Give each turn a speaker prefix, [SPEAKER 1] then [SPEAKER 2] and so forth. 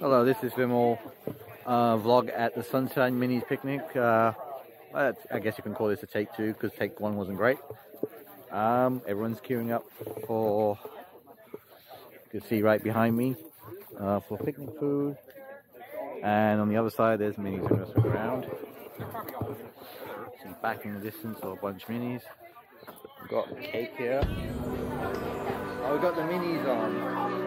[SPEAKER 1] Hello, this is Vimal uh, vlog at the Sunshine Minis picnic. Uh, I guess you can call this a take two because take one wasn't great. Um, everyone's queuing up for, you can see right behind me, uh, for picnic food. And on the other side, there's minis and around. See back in the distance, a bunch of minis. We've got cake here. Oh, we got the minis on.